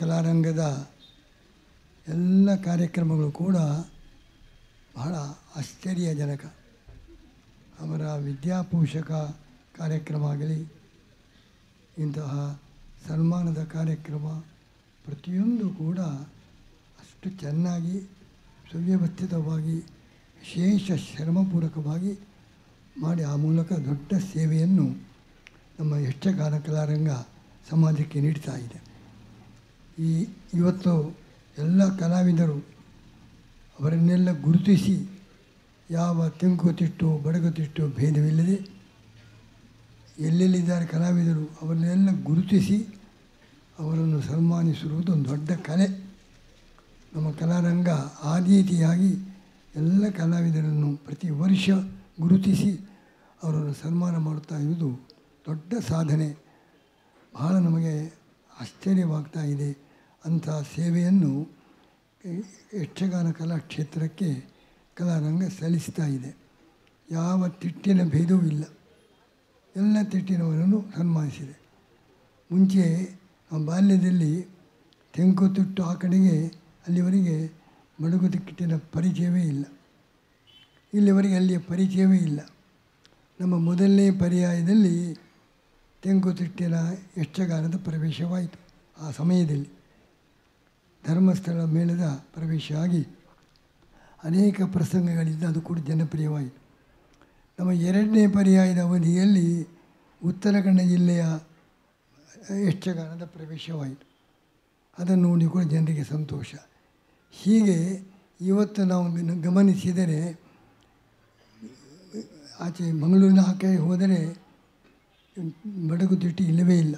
ಕಲಾರಂಗದ ಎಲ್ಲ ಕಾರ್ಯಕ್ರಮಗಳು ಕೂಡ ಬಹಳ ಆಶ್ಚರ್ಯಜನಕ. ಅವರ ವಿದ್ಯಾಪೋಷಕ ಕಾರ್ಯಕ್ರಮ ಆಗಲಿ, ಇಂತಹ ಸನ್ಮಾನದ ಕಾರ್ಯಕ್ರಮ ಪ್ರತಿಯೊಂದು ಕೂಡ ಅಷ್ಟು ಚೆನ್ನಾಗಿ, ಸುವ್ಯವಸ್ಥಿತವಾಗಿ, ವಿಶೇಷ ಶ್ರಮಪೂರ್ವಕವಾಗಿ ಮಾಡಿ ಆ ಮೂಲಕ ದೊಡ್ಡ ಸೇವೆಯನ್ನು ನಮ್ಮ ಯಕ್ಷಗಾನ ಕಲಾರಂಗ ಸಮಾಜಕ್ಕೆ ನೀಡ್ತಾ ಇದೆ. ಈ ಇವತ್ತು ಎಲ್ಲ ಕಲಾವಿದರು ಅವರನ್ನೆಲ್ಲ ಗುರುತಿಸಿ ಯಾವ ತೆಂಕುತಿಟ್ಟು ಬಡಗುತಿಟ್ಟು ಭೇದವಿಲ್ಲದೆ ಎಲ್ಲೆಲ್ಲಿದ್ದಾರೆ ಕಲಾವಿದರು ಅವರನ್ನೆಲ್ಲ ಗುರುತಿಸಿ ಅವರನ್ನು ಸನ್ಮಾನಿಸಿರುವುದು ಒಂದು ದೊಡ್ಡ ಕಲೆ. ನಮ್ಮ ಕಲಾರಂಗ ಆ ರೀತಿಯಾಗಿ ಎಲ್ಲ ಕಲಾವಿದರನ್ನು ಪ್ರತಿ ವರ್ಷ ಗುರುತಿಸಿ ಅವರನ್ನು ಸನ್ಮಾನ ಮಾಡುತ್ತಾ ಇರುವುದು ದೊಡ್ಡ ಸಾಧನೆ. ಬಹಳ ನಮಗೆ ಆಶ್ಚರ್ಯವಾಗ್ತಾ ಇದೆ. ಅಂಥ ಸೇವೆಯನ್ನು ಯಕ್ಷಗಾನ ಕಲಾಕ್ಷೇತ್ರಕ್ಕೆ ಕಲಾರಂಗ ಸಲ್ಲಿಸ್ತಾ ಇದೆ. ಯಾವ ತಿಟ್ಟಿನ ಭೇದವೂ ಇಲ್ಲ. ಎಲ್ಲ ತಿಟ್ಟಿನವರನ್ನು ಸನ್ಮಾನಿಸಿದೆ. ಮುಂಚೆ ಬಾಲ್ಯದಲ್ಲಿ ತೆಂಕುತಿಟ್ಟು ಆ ಕಡೆಗೆ ಅಲ್ಲಿವರೆಗೆ ಮಡಗು ತಿಟ್ಟಿನ ಪರಿಚಯವೇ ಇಲ್ಲ. ಇಲ್ಲಿವರೆಗೆ ಅಲ್ಲಿಯ ಪರಿಚಯವೇ ಇಲ್ಲ. ನಮ್ಮ ಮೊದಲನೇ ಪರ್ಯಾಯದಲ್ಲಿ ತೆಂಕುತಿಟ್ಟಿನ ಯಕ್ಷಗಾನದ ಪ್ರವೇಶವಾಯಿತು ಆ ಸಮಯದಲ್ಲಿ. ಧರ್ಮಸ್ಥಳ ಮೇಳದ ಪ್ರವೇಶ ಆಗಿ ಅನೇಕ ಪ್ರಸಂಗಗಳಿಂದ ಅದು ಕೂಡ ಜನಪ್ರಿಯವಾಯಿತು. ನಮ್ಮ ಎರಡನೇ ಪರ್ಯಾಯದ ಅವಧಿಯಲ್ಲಿ ಉತ್ತರ ಕನ್ನಡ ಜಿಲ್ಲೆಯ ಯಕ್ಷಗಾನದ ಪ್ರವೇಶವಾಯಿತು. ಅದನ್ನು ನೋಡಿ ಕೂಡ ಜನರಿಗೆ ಸಂತೋಷ. ಹೀಗೆ ಇವತ್ತು ನಾವು ಗಮನಿಸಿದರೆ, ಆಚೆ ಮಂಗಳೂರಿನ ಆಕೆ ಹೋದರೆ ಬಡಗು ತಿಟ್ಟು ಇಲ್ಲವೇ ಇಲ್ಲ.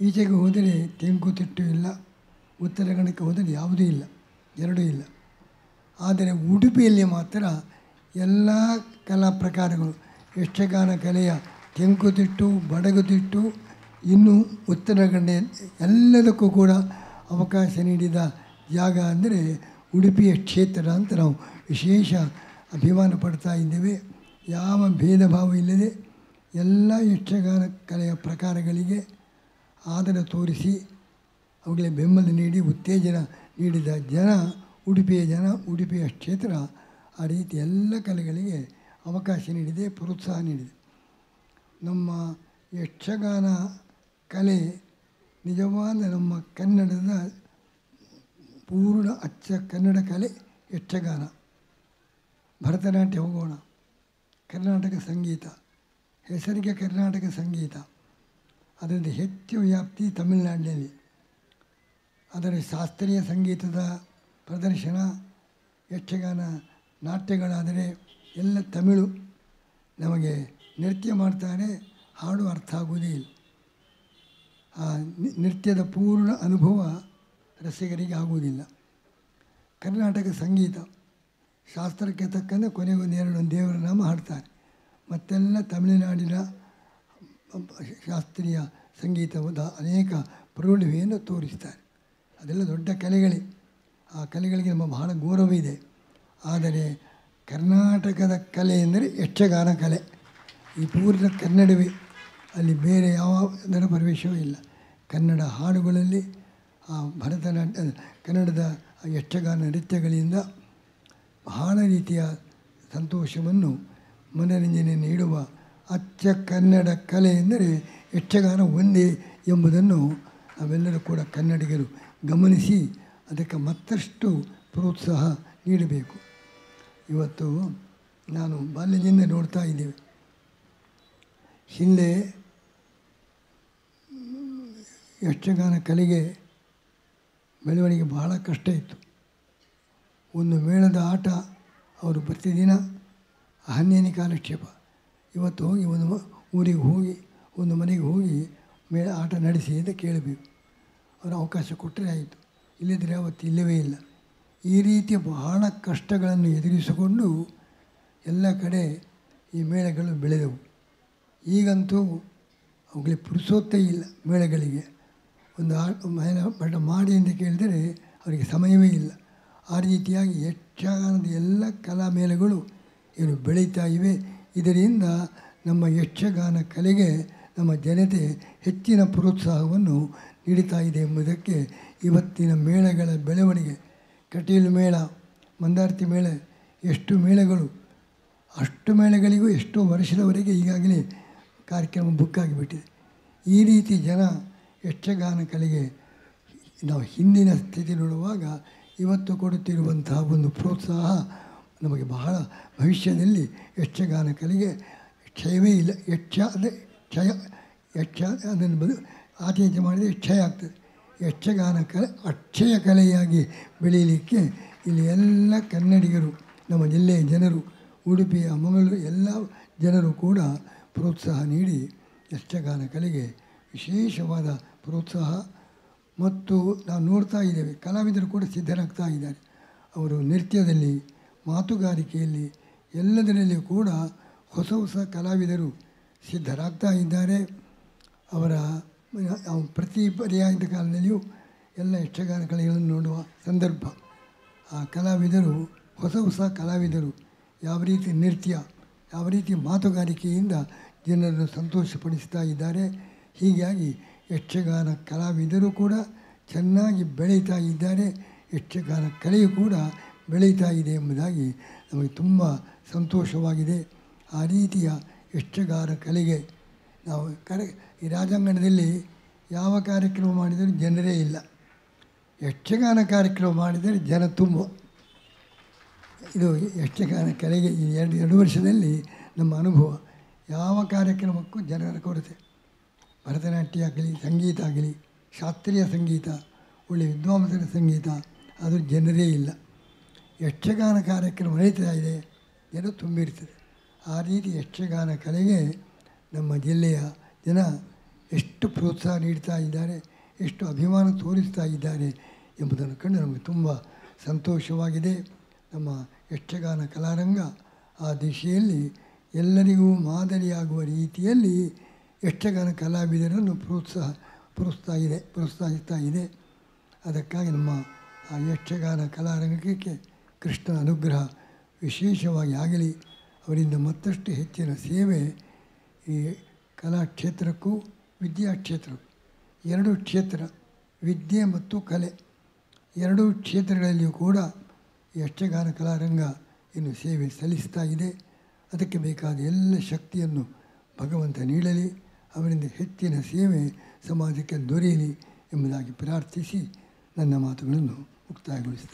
ಈಚೆಗೆ ಹೋದರೆ ತೆಂಕು ತಿಟ್ಟು ಇಲ್ಲ. ಉತ್ತರ ಕನ್ನಡಕ್ಕೆ ಹೋದರೆ ಯಾವುದೂ ಇಲ್ಲ, ಎರಡೂ ಇಲ್ಲ. ಆದರೆ ಉಡುಪಿಯಲ್ಲಿ ಮಾತ್ರ ಎಲ್ಲ ಕಲಾ ಪ್ರಕಾರಗಳು, ಯಕ್ಷಗಾನ ಕಲೆಯ ತೆಂಕುತಿಟ್ಟು ಬಡಗುತಿಟ್ಟು, ಇನ್ನೂ ಉತ್ತರ ಕನ್ನಡ ಎಲ್ಲದಕ್ಕೂ ಕೂಡ ಅವಕಾಶ ನೀಡಿದ ಜಾಗ ಅಂದರೆ ಉಡುಪಿಯ ಕ್ಷೇತ್ರ ಅಂತ ನಾವು ವಿಶೇಷ ಅಭಿಮಾನ ಪಡ್ತಾ ಇದ್ದೇವೆ. ಯಾವ ಭೇದ ಭಾವ ಇಲ್ಲದೆ ಎಲ್ಲ ಯಕ್ಷಗಾನ ಕಲೆಯ ಪ್ರಕಾರಗಳಿಗೆ ಆದರ ತೋರಿಸಿ ಅವುಗಳಿಗೆ ಬೆಂಬಲ ನೀಡಿ, ಉತ್ತೇಜನ ನೀಡಿದ ಜನ, ಉಡುಪಿಯ ಜನ, ಉಡುಪಿಯ ಕ್ಷೇತ್ರ ಆ ರೀತಿ ಎಲ್ಲ ಕಲೆಗಳಿಗೆ ಅವಕಾಶ ನೀಡಿದೆ, ಪ್ರೋತ್ಸಾಹ ನೀಡಿದೆ. ನಮ್ಮ ಯಕ್ಷಗಾನ ಕಲೆ ನಿಜವಾದ ನಮ್ಮ ಕನ್ನಡದ ಪೂರ್ಣ ಅಚ್ಚ ಕನ್ನಡ ಕಲೆ ಯಕ್ಷಗಾನ. ಭರತನಾಟ್ಯ ಹೋಗೋಣ, ಕರ್ನಾಟಕ ಸಂಗೀತ, ಹೆಸರಿಗೆ ಕರ್ನಾಟಕ ಸಂಗೀತ. ಅದರಿಂದ ಹೆಚ್ಚು ವ್ಯಾಪ್ತಿ ತಮಿಳುನಾಡಿನಲ್ಲಿ. ಅದರ ಶಾಸ್ತ್ರೀಯ ಸಂಗೀತದ ಪ್ರದರ್ಶನ, ಯಕ್ಷಗಾನ, ನಾಟ್ಯಗಳಾದರೆ ಎಲ್ಲ ತಮಿಳು ನಮಗೆ ನೃತ್ಯ ಮಾಡ್ತಾರೆ, ಹಾಡು ಅರ್ಥ ಆಗುವುದೇ ಇಲ್ಲ. ಆ ನೃತ್ಯದ ಪೂರ್ಣ ಅನುಭವ ರಸಿಗರಿಗೆ ಆಗುವುದಿಲ್ಲ. ಕರ್ನಾಟಕ ಸಂಗೀತ, ಶಾಸ್ತ್ರಕ್ಕೆ ತಕ್ಕಂತೆ ಕೊನೆಗೊಂದು ಎರಡು ದೇವರ ನಾಮ ಹಾಡ್ತಾರೆ. ಮತ್ತೆಲ್ಲ ತಮಿಳುನಾಡಿನ, ಶಾಸ್ತ್ರೀಯ ಸಂಗೀತದ ಅನೇಕ ಪ್ರೌಢಿಮೆಯನ್ನು ತೋರಿಸ್ತಾರೆ. ಅದೆಲ್ಲ ದೊಡ್ಡ ಕಲೆಗಳೇ. ಆ ಕಲೆಗಳಿಗೆ ನಮ್ಮ ಬಹಳ ಗೌರವ ಇದೆ. ಆದರೆ ಕರ್ನಾಟಕದ ಕಲೆ ಎಂದರೆ ಯಕ್ಷಗಾನ ಕಲೆ. ಈ ಪೂರ್ಣ ಕನ್ನಡವೇ. ಅಲ್ಲಿ ಬೇರೆ ಯಾವ ಯಾವುದರ ಪ್ರವೇಶವೂ ಇಲ್ಲ. ಕನ್ನಡ ಹಾಡುಗಳಲ್ಲಿ, ಆ ಭರತನಾಟ್ಯ ಕನ್ನಡದ ಯಕ್ಷಗಾನ ನೃತ್ಯಗಳಿಂದ ಬಹಳ ರೀತಿಯ ಸಂತೋಷವನ್ನು ಮನರಂಜನೆ ನೀಡುವ ಅಚ್ಚ ಕನ್ನಡ ಕಲೆ ಎಂದರೆ ಯಕ್ಷಗಾನ ಒಂದೇ ಎಂಬುದನ್ನು ನಾವೆಲ್ಲರೂ ಕೂಡ ಕನ್ನಡಿಗರು ಗಮನಿಸಿ ಅದಕ್ಕೆ ಮತ್ತಷ್ಟು ಪ್ರೋತ್ಸಾಹ ನೀಡಬೇಕು. ಇವತ್ತು ನಾನು ಬಾಲ್ಯದಿಂದ ನೋಡ್ತಾ ಇದ್ದೇವೆ. ಹಿಂದೆ ಯಕ್ಷಗಾನ ಕಲೆಗೆ ಬೆಳವಣಿಗೆ ಬಹಳ ಕಷ್ಟ ಇತ್ತು. ಒಂದು ಮೇಳದ ಆಟ ಅವರು ಪ್ರತಿದಿನ ಹನ್ನೆರಡನೇ ಕಾಲಕ್ಷೇಪ. ಇವತ್ತು ಹೋಗಿ ಒಂದು ಊರಿಗೆ ಹೋಗಿ, ಒಂದು ಮನೆಗೆ ಹೋಗಿ ಮೇಳ ಆಟ ನಡೆಸಿ ಅಂತ ಕೇಳಬೇಕು. ಅವರು ಅವಕಾಶ ಕೊಟ್ಟರೆ ಆಯಿತು. ಇಲ್ಲದಿದ್ದರೆ ಅವತ್ತು ಇಲ್ಲವೇ ಇಲ್ಲ. ಈ ರೀತಿಯ ಬಹಳ ಕಷ್ಟಗಳನ್ನು ಎದುರಿಸಿಕೊಂಡು ಎಲ್ಲ ಕಡೆ ಈ ಮೇಳಗಳು ಬೆಳೆದವು. ಈಗಂತೂ ಅವುಗಳಿಗೆ ಪುರುಸೋತ್ತೇ ಇಲ್ಲ ಮೇಳಗಳಿಗೆ. ಒಂದು ಆ ಬಡ ಮಾಡಿ ಅಂತ ಕೇಳಿದರೆ ಅವರಿಗೆ ಸಮಯವೇ ಇಲ್ಲ. ಆ ರೀತಿಯಾಗಿ ಯಕ್ಷಗಾನದ ಎಲ್ಲ ಕಲಾ ಮೇಳಗಳು ಇವರು ಬೆಳೀತಾ ಇವೆ. ಇದರಿಂದ ನಮ್ಮ ಯಕ್ಷಗಾನ ಕಲೆಗೆ ನಮ್ಮ ಜನತೆ ಹೆಚ್ಚಿನ ಪ್ರೋತ್ಸಾಹವನ್ನು ನೀಡುತ್ತಾ ಇದೆ ಎಂಬುದಕ್ಕೆ ಇವತ್ತಿನ ಮೇಳಗಳ ಬೆಳವಣಿಗೆ. ಕಟೀಲು ಮೇಳ, ಮಂದಾರ್ತಿ ಮೇಳ, ಎಷ್ಟು ಮೇಳಗಳು. ಅಷ್ಟು ಮೇಳಗಳಿಗೂ ಎಷ್ಟೋ ವರ್ಷದವರೆಗೆ ಈಗಾಗಲೇ ಕಾರ್ಯಕ್ರಮ ಬುಕ್ ಆಗಿಬಿಟ್ಟಿದೆ. ಈ ರೀತಿ ಜನ ಯಕ್ಷಗಾನ ಕಲೆಗೆ ನಾವು ಹಿಂದಿನ ಸ್ಥಿತಿ ನೋಡುವಾಗ ಇವತ್ತು ಕೊಡುತ್ತಿರುವಂತಹ ಒಂದು ಪ್ರೋತ್ಸಾಹ ನಮಗೆ ಬಹಳ ಭವಿಷ್ಯದಲ್ಲಿ ಯಕ್ಷಗಾನ ಕಲೆಗೆ ಕ್ಷಯವೇ ಇಲ್ಲ. ಯಕ್ಷ ಅಂದರೆ ಕ್ಷಯ, ಯಕ್ಷ ಅದನ್ನು ಬದು ಈಚೆ ಮಾಡಿದರೆ ಕ್ಷಯ ಆಗ್ತದೆ. ಯಕ್ಷಗಾನ ಕಲೆ ಅಕ್ಷಯ ಕಲೆಯಾಗಿ ಬೆಳೀಲಿಕ್ಕೆ ಇಲ್ಲಿ ಎಲ್ಲ ಕನ್ನಡಿಗರು, ನಮ್ಮ ಜಿಲ್ಲೆಯ ಜನರು, ಉಡುಪಿಯ, ಮಂಗಳೂರು ಎಲ್ಲ ಜನರು ಕೂಡ ಪ್ರೋತ್ಸಾಹ ನೀಡಿ ಯಕ್ಷಗಾನ ಕಲೆಗೆ ವಿಶೇಷವಾದ ಪ್ರೋತ್ಸಾಹ. ಮತ್ತು ನಾವು ನೋಡ್ತಾ ಇದ್ದೇವೆ, ಕಲಾವಿದರು ಕೂಡ ಸಿದ್ಧರಾಗ್ತಾ ಇದ್ದಾರೆ. ಅವರು ನೃತ್ಯದಲ್ಲಿ, ಮಾತುಗಾರಿಕೆಯಲ್ಲಿ, ಎಲ್ಲದರಲ್ಲಿಯೂ ಕೂಡ ಹೊಸ ಹೊಸ ಕಲಾವಿದರು ಸಿದ್ಧರಾಗ್ತಾ ಇದ್ದಾರೆ. ಅವರ ನಾವು ಪ್ರತಿ ಪರ್ಯಾಯದ ಕಾಲದಲ್ಲಿಯೂ ಎಲ್ಲ ಯಕ್ಷಗಾನ ಕಲೆಗಳನ್ನು ನೋಡುವ ಸಂದರ್ಭ. ಆ ಕಲಾವಿದರು, ಹೊಸ ಹೊಸ ಕಲಾವಿದರು, ಯಾವ ರೀತಿ ನೃತ್ಯ, ಯಾವ ರೀತಿ ಮಾತುಗಾರಿಕೆಯಿಂದ ಜನರನ್ನು ಸಂತೋಷಪಡಿಸ್ತಾ ಇದ್ದಾರೆ, ಹೀಗಾಗಿ ಯಕ್ಷಗಾನ ಕಲಾವಿದರು ಕೂಡ ಚೆನ್ನಾಗಿ ಬೆಳೀತಾ ಇದ್ದಾರೆ, ಯಕ್ಷಗಾನ ಕಲೆಯು ಕೂಡ ಬೆಳೀತಾ ಇದೆ ಎಂಬುದಾಗಿ ನಮಗೆ ತುಂಬ ಸಂತೋಷವಾಗಿದೆ. ಆ ರೀತಿಯ ಯಕ್ಷಗಾನ ಕಲೆಗೆ ನಾವು ಕರೆ, ಈ ರಾಜಾಂಗಣದಲ್ಲಿ ಯಾವ ಕಾರ್ಯಕ್ರಮ ಮಾಡಿದರೂ ಜನರೇ ಇಲ್ಲ. ಯಕ್ಷಗಾನ ಕಾರ್ಯಕ್ರಮ ಮಾಡಿದರೆ ಜನ ತುಂಬ. ಇದು ಯಕ್ಷಗಾನ ಕಲೆಗೆ ಈ ಎರಡು ಎರಡು ವರ್ಷದಲ್ಲಿ ನಮ್ಮ ಅನುಭವ. ಯಾವ ಕಾರ್ಯಕ್ರಮಕ್ಕೂ ಜನರ ಕೊರತೆ. ಭರತನಾಟ್ಯ ಆಗಲಿ, ಸಂಗೀತ ಆಗಲಿ, ಶಾಸ್ತ್ರೀಯ ಸಂಗೀತ ಒಳ್ಳೆಯ ವಿದ್ವಾಂಸರ ಸಂಗೀತ ಅದು ಜನರೇ ಇಲ್ಲ. ಯಕ್ಷಗಾನ ಕಾರ್ಯಕ್ರಮ ನಡೀತಾ ಇದೆ, ಜನ ತುಂಬಿರ್ತದೆ. ಆ ರೀತಿ ಯಕ್ಷಗಾನ ಕಲೆಗೆ ನಮ್ಮ ಜಿಲ್ಲೆಯ ಜನ ಎಷ್ಟು ಪ್ರೋತ್ಸಾಹ ನೀಡ್ತಾ ಇದ್ದಾರೆ, ಎಷ್ಟು ಅಭಿಮಾನ ತೋರಿಸ್ತಾ ಇದ್ದಾರೆ ಎಂಬುದನ್ನು ಕಂಡು ನಮಗೆ ತುಂಬ ಸಂತೋಷವಾಗಿದೆ. ನಮ್ಮ ಯಕ್ಷಗಾನ ಕಲಾರಂಗ ಆ ದಿಶೆಯಲ್ಲಿ ಎಲ್ಲರಿಗೂ ಮಾದರಿಯಾಗುವ ರೀತಿಯಲ್ಲಿ ಯಕ್ಷಗಾನ ಕಲಾವಿದರನ್ನು ಪ್ರೋತ್ಸಾಹ ಪ್ರೋತ್ಸಾಹ ಇದೆ, ಪ್ರೋತ್ಸಾಹಿಸ್ತಾ ಇದೆ. ಅದಕ್ಕಾಗಿ ನಮ್ಮ ಆ ಯಕ್ಷಗಾನ ಕಲಾರಂಗಕ್ಕೆ ಕೃಷ್ಣನ ಅನುಗ್ರಹ ವಿಶೇಷವಾಗಿ ಆಗಲಿ. ಅವರಿಂದ ಮತ್ತಷ್ಟು ಹೆಚ್ಚಿನ ಸೇವೆ ಈ ಕಲಾಕ್ಷೇತ್ರಕ್ಕೂ ವಿದ್ಯಾಕ್ಷೇತ್ರಕ್ಕೂ ಎರಡೂ ಕ್ಷೇತ್ರ, ವಿದ್ಯೆ ಮತ್ತು ಕಲೆ. ಎರಡೂ ಕ್ಷೇತ್ರಗಳಲ್ಲಿಯೂ ಕೂಡ ಯಕ್ಷಗಾನ ಕಲಾರಂಗ ಇನ್ನು ಸೇವೆ ಸಲ್ಲಿಸ್ತಾ ಇದೆ. ಅದಕ್ಕೆ ಬೇಕಾದ ಎಲ್ಲ ಶಕ್ತಿಯನ್ನು ಭಗವಂತ ನೀಡಲಿ, ಅವರಿಂದ ಹೆಚ್ಚಿನ ಸೇವೆ ಸಮಾಜಕ್ಕೆ ದೊರೆಯಲಿ ಎಂಬುದಾಗಿ ಪ್ರಾರ್ಥಿಸಿ ನನ್ನ ಮಾತುಗಳನ್ನು ಮುಕ್ತಾಯಗೊಳಿಸ್ತಾರೆ